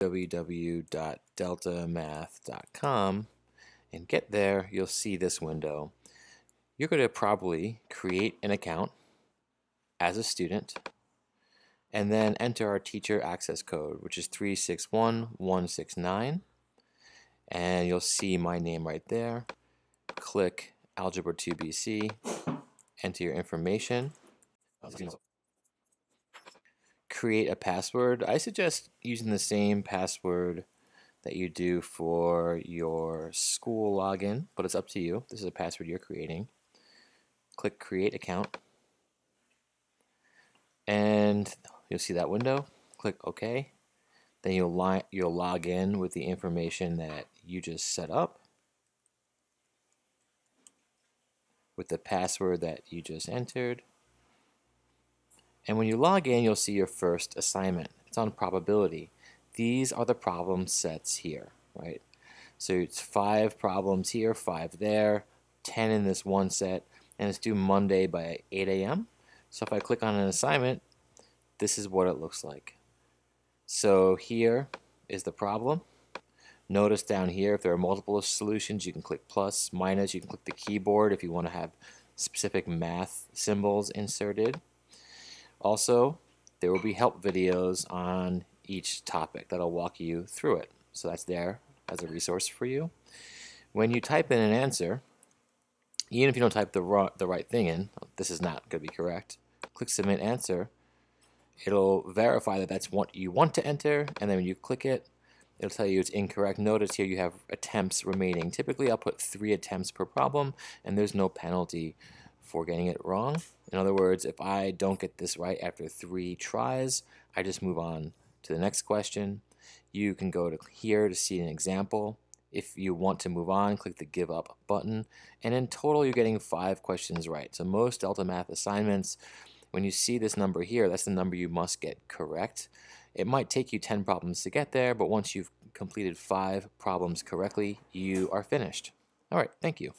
www.deltamath.com and get there, you'll see this window. You're going to probably create an account as a student and then enter our teacher access code, which is 361169. And you'll see my name right there. Click Algebra 2 BC, enter your information create a password, I suggest using the same password that you do for your school login, but it's up to you. This is a password you're creating. Click Create Account, and you'll see that window. Click OK. Then you'll, li you'll log in with the information that you just set up with the password that you just entered. And when you log in, you'll see your first assignment. It's on probability. These are the problem sets here, right? So it's five problems here, five there, 10 in this one set, and it's due Monday by 8 a.m. So if I click on an assignment, this is what it looks like. So here is the problem. Notice down here, if there are multiple solutions, you can click plus, minus, you can click the keyboard if you want to have specific math symbols inserted. Also, there will be help videos on each topic that'll walk you through it. So that's there as a resource for you. When you type in an answer, even if you don't type the, the right thing in, this is not going to be correct, click Submit Answer. It'll verify that that's what you want to enter, and then when you click it, it'll tell you it's incorrect. Notice here you have attempts remaining. Typically, I'll put three attempts per problem, and there's no penalty for getting it wrong. In other words, if I don't get this right after three tries, I just move on to the next question. You can go to here to see an example. If you want to move on, click the Give Up button. And in total, you're getting five questions right. So most Delta Math assignments, when you see this number here, that's the number you must get correct. It might take you 10 problems to get there, but once you've completed five problems correctly, you are finished. All right, thank you.